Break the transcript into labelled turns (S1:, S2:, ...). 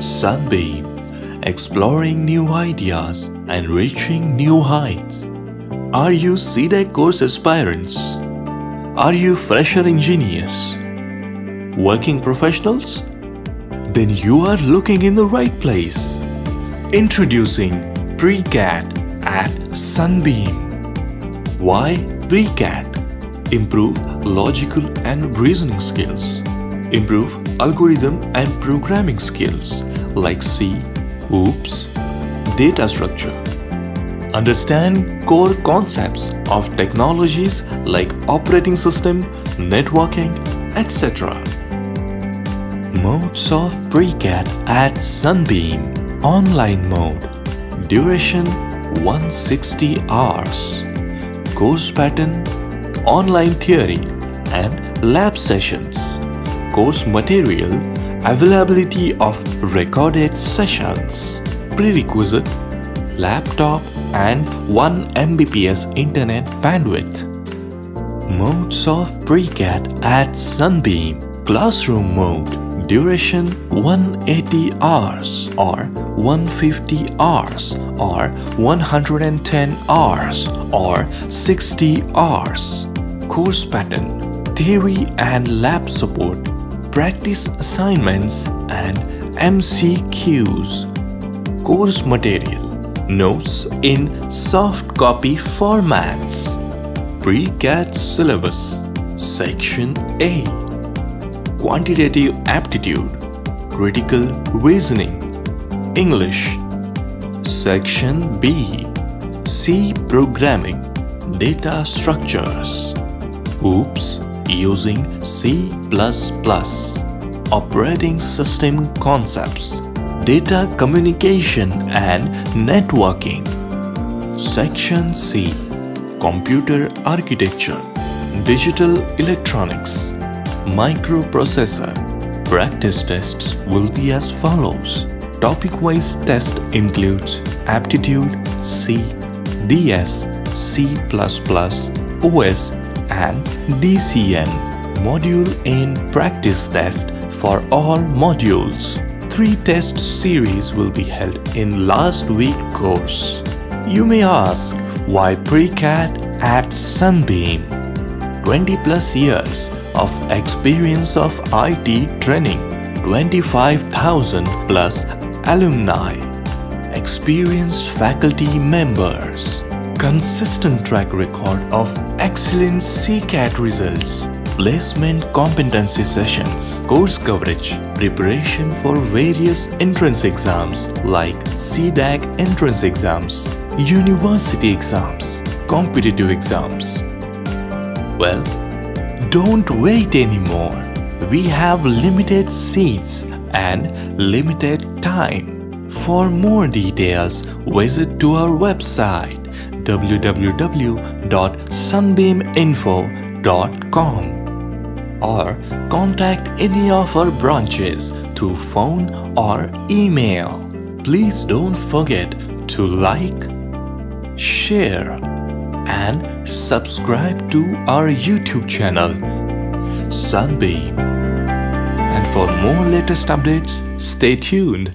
S1: Sunbeam, exploring new ideas and reaching new heights. Are you CDAC course aspirants? Are you fresher engineers? Working professionals? Then you are looking in the right place. Introducing PreCAT at Sunbeam. Why PreCAT? Improve logical and reasoning skills. Improve algorithm and programming skills like C, OOPS, data structure. Understand core concepts of technologies like operating system, networking, etc. Modes of PreCAT at Sunbeam. Online mode. Duration 160 hours. Course pattern. Online theory and lab sessions Course material Availability of recorded sessions Prerequisite Laptop and 1 Mbps internet bandwidth. Modes of PreCAT at Sunbeam. Classroom mode. Duration 180 hours or 150 hours or 110 hours or 60 hours. Course pattern. Theory and lab support Practice assignments and MCQs Course material Notes in soft copy formats. PreCAT syllabus Section A. Quantitative aptitude Critical reasoning. English Section B. C programming Data structures. OOPS using C++ Operating system concepts Data communication and networking Section C Computer architecture Digital electronics Microprocessor Practice tests will be as follows. Topic-wise test includes Aptitude, C, DS, C++, OS and DCN. Module in Practice test for all modules. Three test series will be held in last week course. You may ask why PreCAT at Sunbeam? 20 plus years of experience of IT training, 25,000 plus alumni, experienced faculty members, consistent track record of excellent CCAT results, placement competency sessions, course coverage, preparation for various entrance exams like CDAC entrance exams, university exams, competitive exams. Well, don't wait anymore. We have limited seats and limited time. For more details, visit to our website www.sunbeaminfo.com or contact any of our branches through phone or email. Please don't forget to like, share, and subscribe to our YouTube channel, Sunbeam. And for more latest updates, stay tuned.